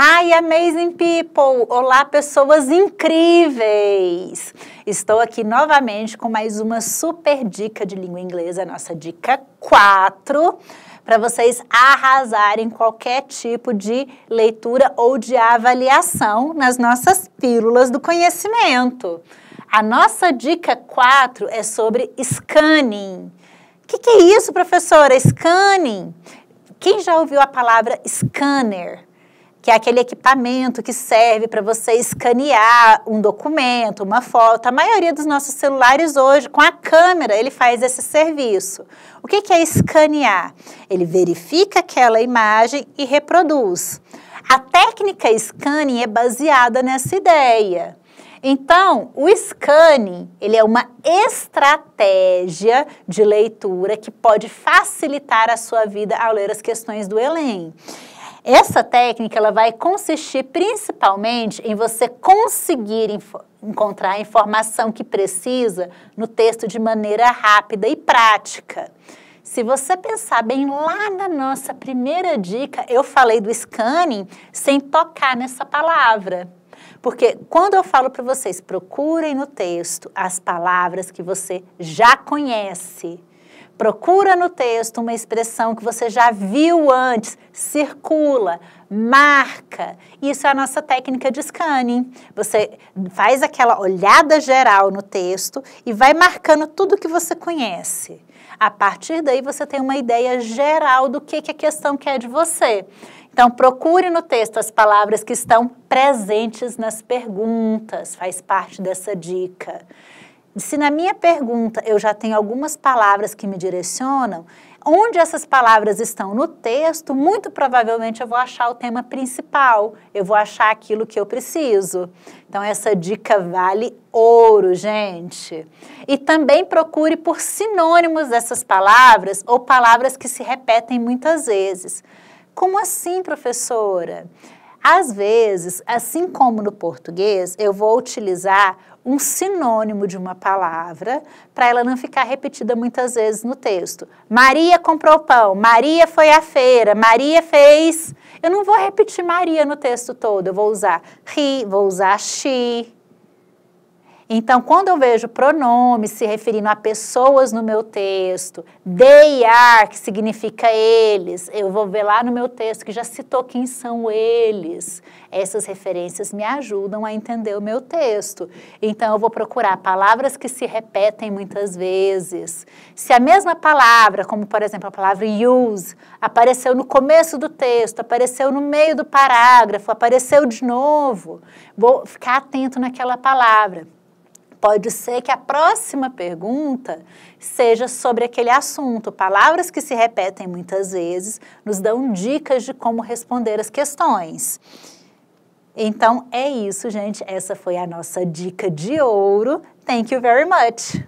amazing people! Olá, pessoas incríveis! Estou aqui novamente com mais uma super dica de língua inglesa, nossa dica 4, para vocês arrasarem qualquer tipo de leitura ou de avaliação nas nossas pílulas do conhecimento. A nossa dica 4 é sobre scanning. O que, que é isso, professora? Scanning. Quem já ouviu a palavra scanner? Que é aquele equipamento que serve para você escanear um documento, uma foto. A maioria dos nossos celulares hoje, com a câmera, ele faz esse serviço. O que, que é escanear? Ele verifica aquela imagem e reproduz. A técnica scanning é baseada nessa ideia. Então, o scanning, ele é uma estratégia de leitura que pode facilitar a sua vida ao ler as questões do Enem. Essa técnica ela vai consistir principalmente em você conseguir encontrar a informação que precisa no texto de maneira rápida e prática. Se você pensar bem lá na nossa primeira dica, eu falei do scanning sem tocar nessa palavra. Porque quando eu falo para vocês, procurem no texto as palavras que você já conhece. Procura no texto uma expressão que você já viu antes, circula, marca. Isso é a nossa técnica de scanning. Você faz aquela olhada geral no texto e vai marcando tudo que você conhece. A partir daí você tem uma ideia geral do que, que a questão quer de você. Então, procure no texto as palavras que estão presentes nas perguntas, faz parte dessa dica. Se na minha pergunta eu já tenho algumas palavras que me direcionam, onde essas palavras estão no texto, muito provavelmente eu vou achar o tema principal, eu vou achar aquilo que eu preciso. Então, essa dica vale ouro, gente. E também procure por sinônimos dessas palavras ou palavras que se repetem muitas vezes. Como assim, professora? Às vezes, assim como no português, eu vou utilizar um sinônimo de uma palavra para ela não ficar repetida muitas vezes no texto. Maria comprou pão, Maria foi à feira, Maria fez. Eu não vou repetir Maria no texto todo, eu vou usar he, vou usar she, então, quando eu vejo pronomes se referindo a pessoas no meu texto, they are, que significa eles, eu vou ver lá no meu texto que já citou quem são eles. Essas referências me ajudam a entender o meu texto. Então, eu vou procurar palavras que se repetem muitas vezes. Se a mesma palavra, como por exemplo a palavra use, apareceu no começo do texto, apareceu no meio do parágrafo, apareceu de novo, vou ficar atento naquela palavra. Pode ser que a próxima pergunta seja sobre aquele assunto. Palavras que se repetem muitas vezes nos dão dicas de como responder as questões. Então é isso, gente. Essa foi a nossa dica de ouro. Thank you very much.